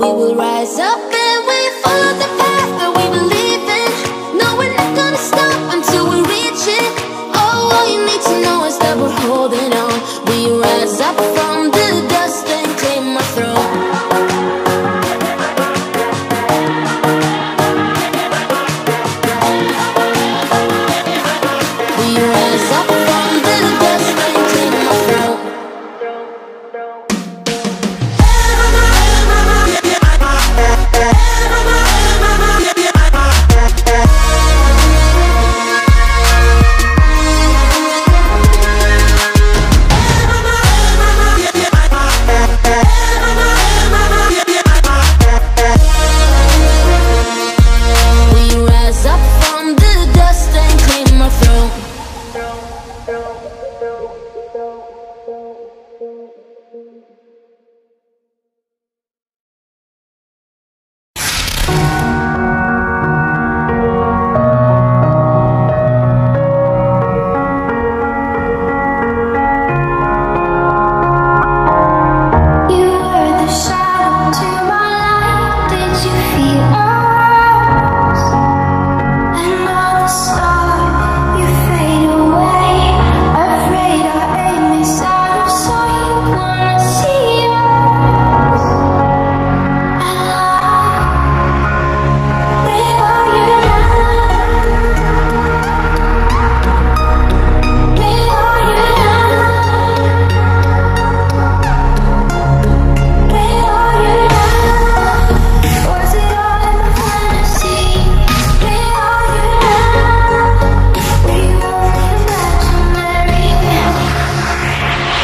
we will rise up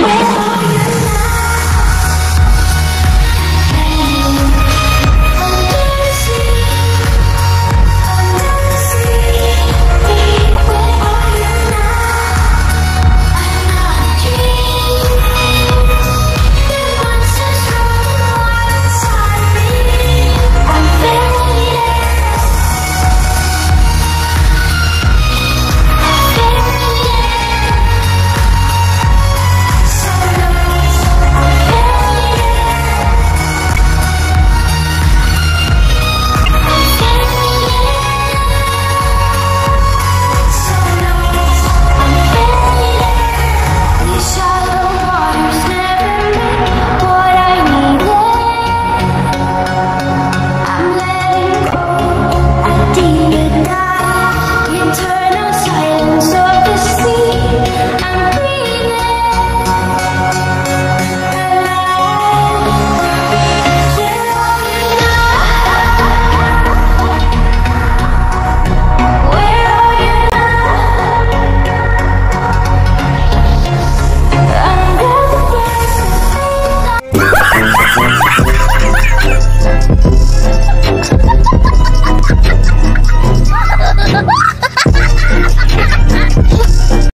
now?